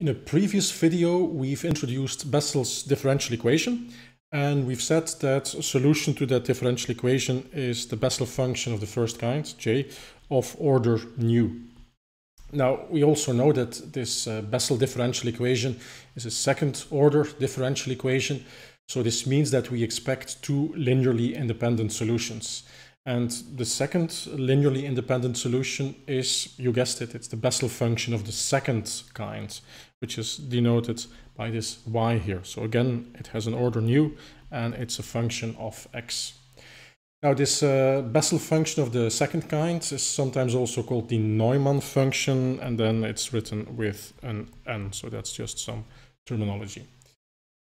In a previous video, we've introduced Bessel's differential equation, and we've said that a solution to that differential equation is the Bessel function of the first kind, j, of order nu. Now, we also know that this uh, Bessel differential equation is a second order differential equation, so this means that we expect two linearly independent solutions. And the second linearly independent solution is, you guessed it, it's the Bessel function of the second kind, which is denoted by this y here. So again, it has an order nu and it's a function of x. Now this uh, Bessel function of the second kind is sometimes also called the Neumann function and then it's written with an n, so that's just some terminology.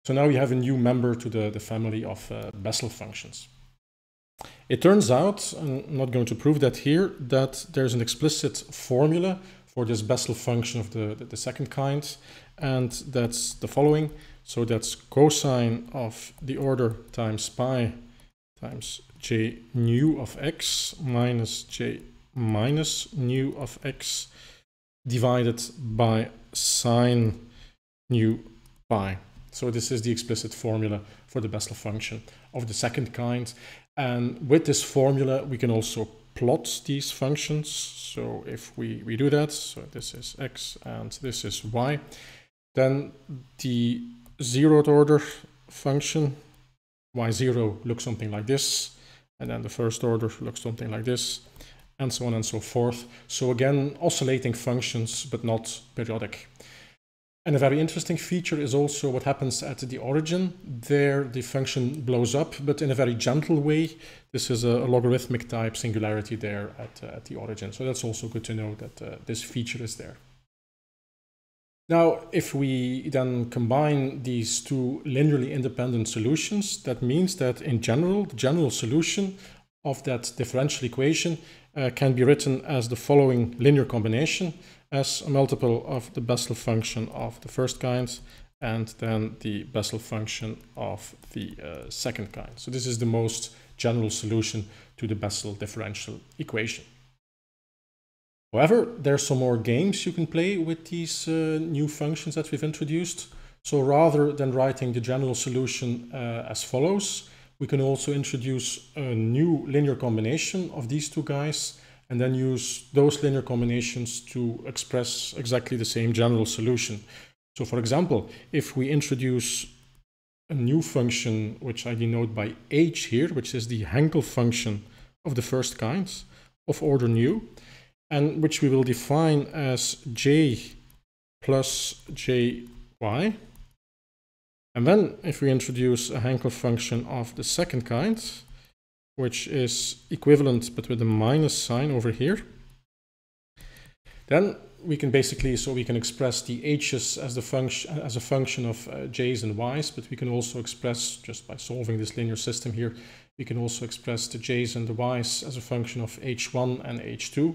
So now we have a new member to the, the family of uh, Bessel functions. It turns out, I'm not going to prove that here, that there's an explicit formula for this Bessel function of the, the, the second kind, and that's the following. So that's cosine of the order times pi times j nu of x minus j minus nu of x divided by sine nu pi. So this is the explicit formula for the Bessel function of the second kind. And with this formula, we can also plot these functions. So if we, we do that, so this is x and this is y, then the zeroth order function y0 looks something like this, and then the first order looks something like this, and so on and so forth. So again, oscillating functions, but not periodic. And a very interesting feature is also what happens at the origin. There the function blows up, but in a very gentle way. This is a, logarithmic type singularity there at, uh, at the origin. So that's also good to know that uh, this feature is there. Now, if we then combine these two linearly independent solutions, that means that in general, the general solution of that differential equation uh, can be written as the following linear combination as a multiple of the Bessel function of the first kind and then the Bessel function of the uh, second kind. So this is the most general solution to the Bessel differential equation. However, there are some more games you can play with these uh, new functions that we've introduced. So rather than writing the general solution uh, as follows, we can also introduce a new linear combination of these two guys and then use those linear combinations to express exactly the same general solution. So for example, if we introduce a new function, which I denote by h here, which is the Hankel function of the first kind of order nu, and which we will define as j plus jy. And then if we introduce a Hankel function of the second kind, which is equivalent but with a minus sign over here. Then we can basically, so we can express the h's as, the function, as a function of uh, j's and y's, but we can also express, just by solving this linear system here, we can also express the j's and the y's as a function of h1 and h2.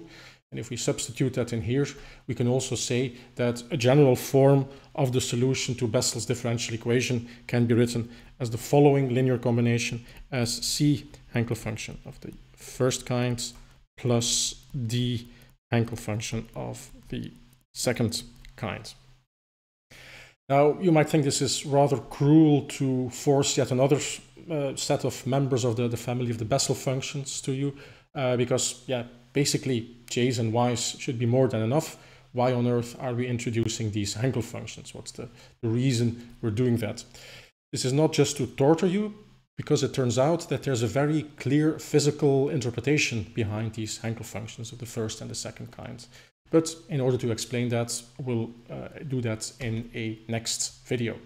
And if we substitute that in here, we can also say that a general form of the solution to Bessel's differential equation can be written as the following linear combination as c Hankel function of the first kind plus the Hankel function of the second kind. Now, you might think this is rather cruel to force yet another uh, set of members of the, the family of the Bessel functions to you, uh, because, yeah, basically j's and y's should be more than enough. Why on earth are we introducing these Hankel functions? What's the, the reason we're doing that? This is not just to torture you, because it turns out that there's a very clear physical interpretation behind these Hankel functions of the first and the second kind. But in order to explain that, we'll uh, do that in a next video.